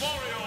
Mario!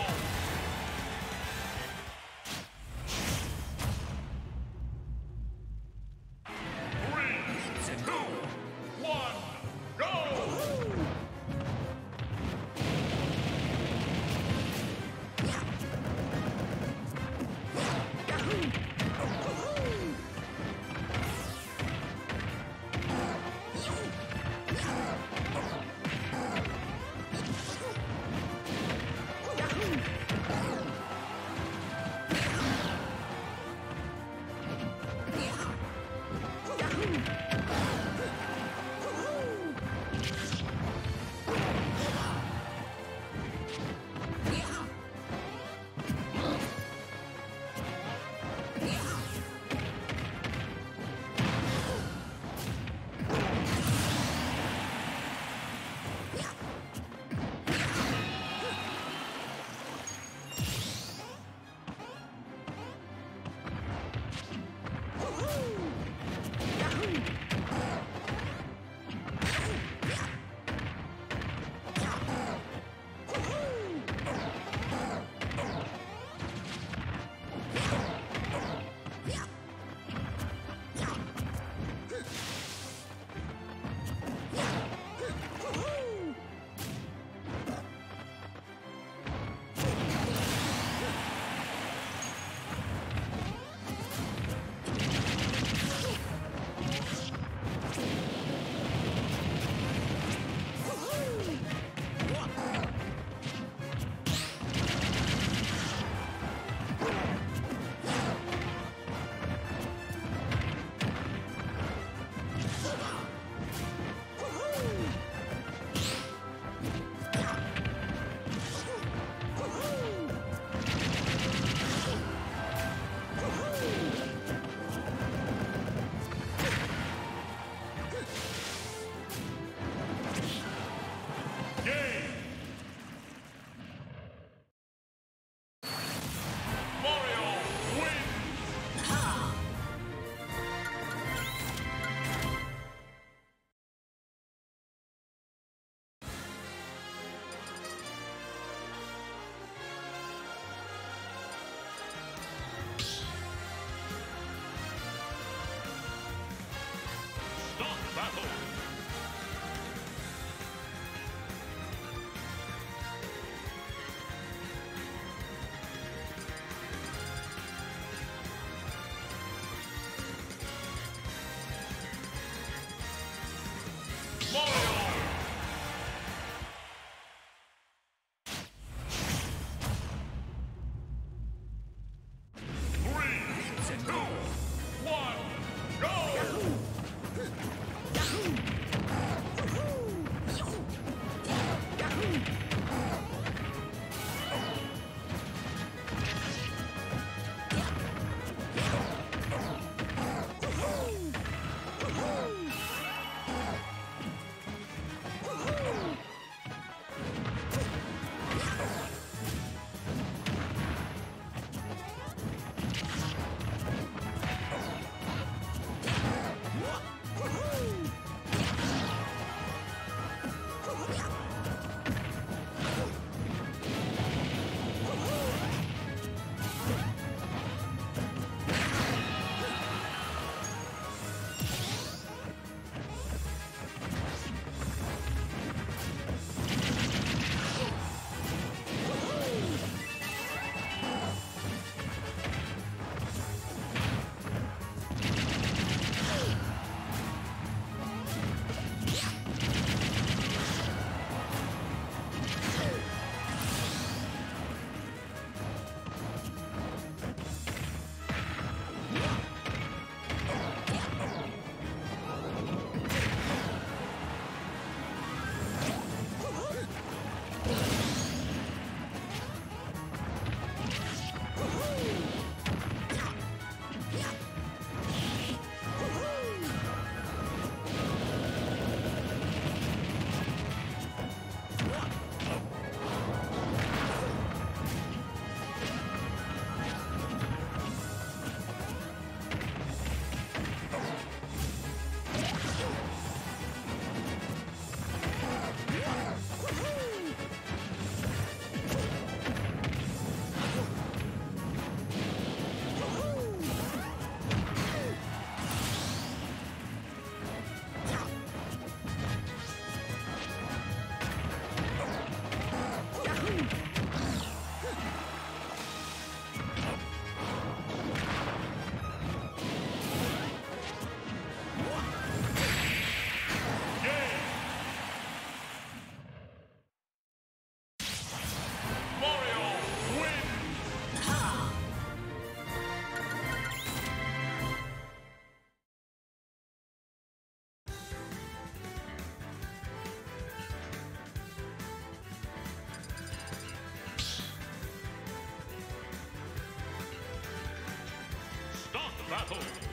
Battle.